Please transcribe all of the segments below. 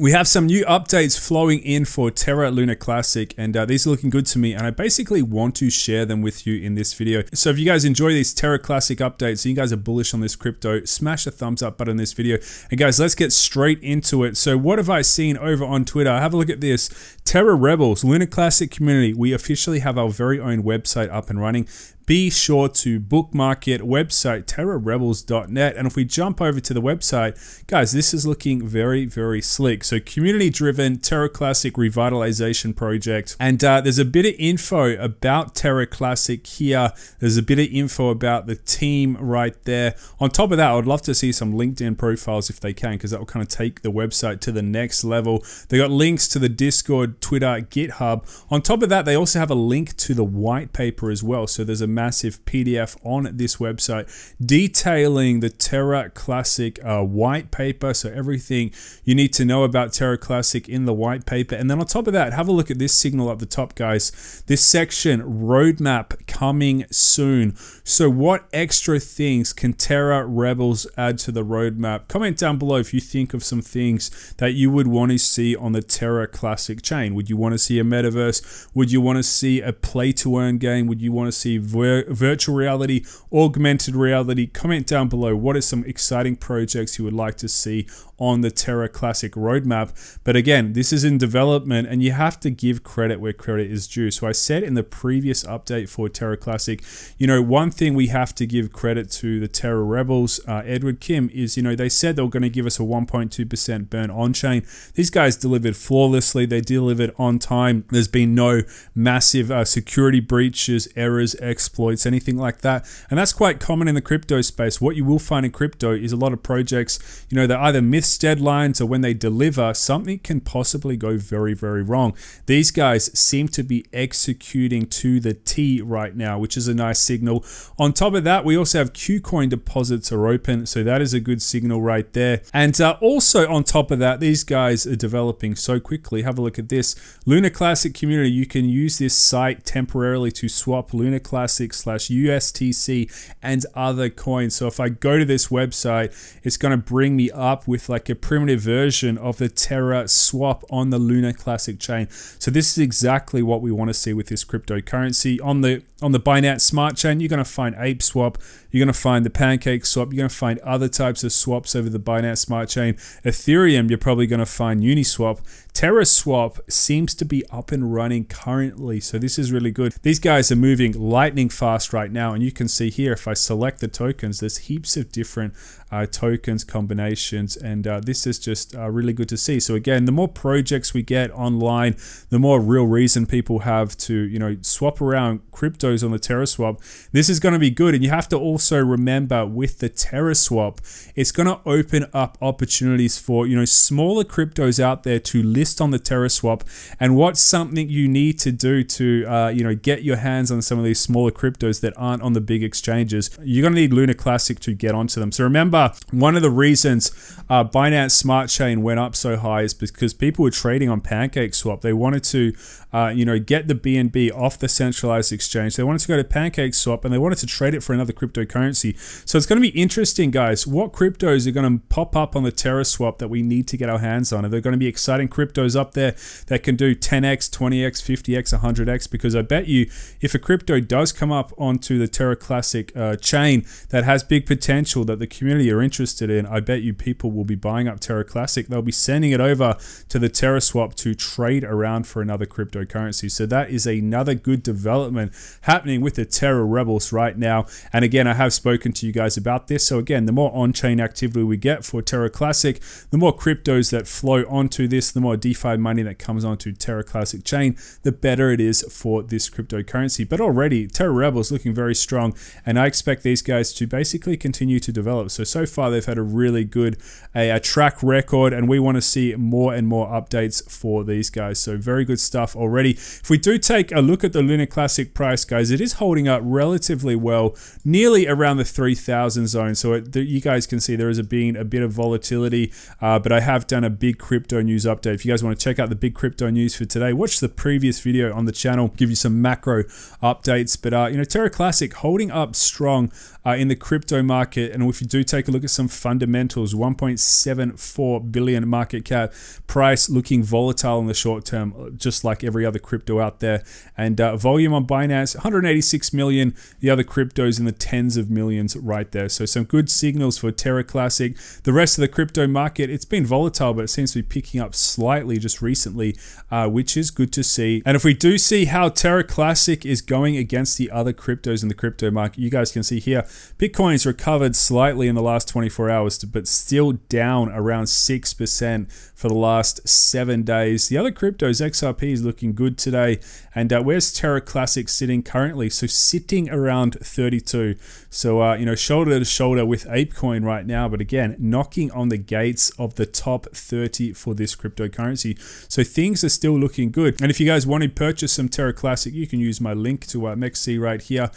we have some new updates flowing in for Terra Luna Classic, and uh, these are looking good to me, and I basically want to share them with you in this video. So if you guys enjoy these Terra Classic updates, and you guys are bullish on this crypto, smash the thumbs up button in this video. And guys, let's get straight into it. So what have I seen over on Twitter? Have a look at this. Terra Rebels, Luna Classic community, we officially have our very own website up and running be sure to bookmark it. Website terrarebels.net and if we jump over to the website guys this is looking very very slick. So community driven terra classic revitalization project. And uh, there's a bit of info about terra classic here. There's a bit of info about the team right there. On top of that i'd love to see some linkedin profiles if they can because that will kind of take the website to the next level. They got links to the discord twitter github. On top of that they also have a link to the white paper as well. So there's a massive PDF on this website detailing the Terra Classic uh, white paper. So everything you need to know about Terra Classic in the white paper. And then on top of that, have a look at this signal up the top, guys. This section, roadmap coming soon. So what extra things can Terra Rebels add to the roadmap? Comment down below if you think of some things that you would want to see on the Terra Classic chain. Would you want to see a metaverse? Would you want to see a play to earn game? Would you want to see virtual reality, augmented reality. Comment down below what are some exciting projects you would like to see on the Terra Classic roadmap. But again, this is in development and you have to give credit where credit is due. So I said in the previous update for Terra Classic, you know, one thing we have to give credit to the Terra Rebels, uh, Edward Kim, is, you know, they said they were going to give us a 1.2% burn on chain. These guys delivered flawlessly, they delivered on time. There's been no massive uh, security breaches, errors, exploits, anything like that. And that's quite common in the crypto space. What you will find in crypto is a lot of projects, you know, they're either myths deadlines or when they deliver, something can possibly go very, very wrong. These guys seem to be executing to the T right now, which is a nice signal. On top of that, we also have KuCoin deposits are open, so that is a good signal right there. And uh, also on top of that, these guys are developing so quickly. Have a look at this. Luna Classic community, you can use this site temporarily to swap Luna Classic slash USTC and other coins. So if I go to this website, it's going to bring me up with like like a primitive version of the TerraSwap on the Luna Classic chain. So this is exactly what we want to see with this cryptocurrency. On the on the Binance Smart Chain, you're going to find ApeSwap, you're going to find the PancakeSwap, you're going to find other types of swaps over the Binance Smart Chain. Ethereum, you're probably going to find Uniswap. TerraSwap seems to be up and running currently, so this is really good. These guys are moving lightning fast right now, and you can see here if I select the tokens, there's heaps of different uh, tokens combinations, and uh, this is just uh, really good to see. So again, the more projects we get online, the more real reason people have to you know swap around crypto cryptos on the TerraSwap, this is going to be good. And you have to also remember with the TerraSwap, it's going to open up opportunities for, you know, smaller cryptos out there to list on the TerraSwap. And what's something you need to do to, uh, you know, get your hands on some of these smaller cryptos that aren't on the big exchanges? You're going to need Luna Classic to get onto them. So remember, one of the reasons uh, Binance Smart Chain went up so high is because people were trading on PancakeSwap. They wanted to, uh, you know, get the BNB off the centralized exchange. They wanted to go to PancakeSwap and they wanted to trade it for another cryptocurrency. So it's going to be interesting, guys. What cryptos are going to pop up on the TerraSwap that we need to get our hands on? Are there going to be exciting cryptos up there that can do 10x, 20x, 50x, 100x? Because I bet you, if a crypto does come up onto the Terra Classic uh, chain that has big potential that the community are interested in, I bet you people will be buying up Terra Classic. They'll be sending it over to the TerraSwap to trade around for another cryptocurrency. So that is another good development happening with the Terra Rebels right now. And again, I have spoken to you guys about this. So again, the more on-chain activity we get for Terra Classic, the more cryptos that flow onto this, the more DeFi money that comes onto Terra Classic chain, the better it is for this cryptocurrency. But already, Terra Rebels looking very strong, and I expect these guys to basically continue to develop. So so far, they've had a really good a, a track record, and we want to see more and more updates for these guys. So very good stuff already. If we do take a look at the Luna Classic price, guys guys, it is holding up relatively well, nearly around the 3,000 zone. So it, the, you guys can see there has been a bit of volatility, uh, but I have done a big crypto news update. If you guys want to check out the big crypto news for today, watch the previous video on the channel, give you some macro updates. But, uh, you know, Terra Classic holding up strong uh, in the crypto market. And if you do take a look at some fundamentals, 1.74 billion market cap, price looking volatile in the short term, just like every other crypto out there. And uh, volume on Binance, 186 million. The other cryptos in the tens of millions right there. So some good signals for Terra Classic. The rest of the crypto market, it's been volatile, but it seems to be picking up slightly just recently, uh, which is good to see. And if we do see how Terra Classic is going against the other cryptos in the crypto market, you guys can see here, Bitcoin has recovered slightly in the last 24 hours, but still down around 6% for the last seven days. The other cryptos, XRP is looking good today. And uh, where's Terra Classic sitting currently? So sitting around 32. So, uh, you know, shoulder to shoulder with ApeCoin right now. But again, knocking on the gates of the top 30 for this cryptocurrency. So things are still looking good. And if you guys want to purchase some Terra Classic, you can use my link to uh, MEXC right here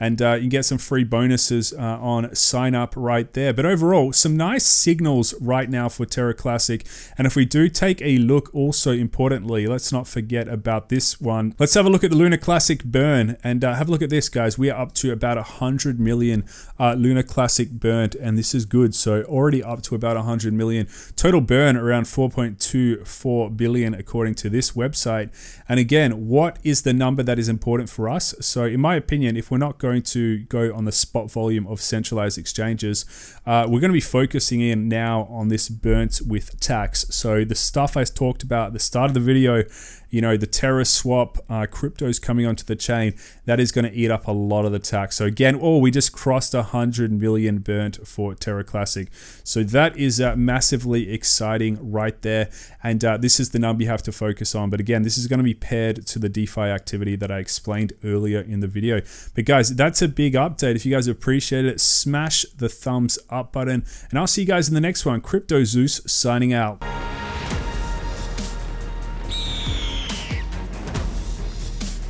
and uh, you get some free bonuses uh, on sign up right there. But overall, some nice signals right now for Terra Classic. And if we do take a look, also importantly, let's not forget about this one. Let's have a look at the Luna Classic burn and uh, have a look at this, guys. We are up to about 100 million uh, Luna Classic burnt, and this is good. So already up to about 100 million. Total burn around 4.24 billion, according to this website. And again, what is the number that is important for us? So in my opinion, if we're not going going to go on the spot volume of centralized exchanges. Uh, we're going to be focusing in now on this burnt with tax. So the stuff I talked about at the start of the video you know, the TerraSwap uh, cryptos coming onto the chain, that is going to eat up a lot of the tax. So again, oh, we just crossed 100 million burnt for Terra Classic. So that is uh, massively exciting right there. And uh, this is the number you have to focus on. But again, this is going to be paired to the DeFi activity that I explained earlier in the video. But guys, that's a big update. If you guys appreciate it, smash the thumbs up button. And I'll see you guys in the next one. Crypto Zeus signing out.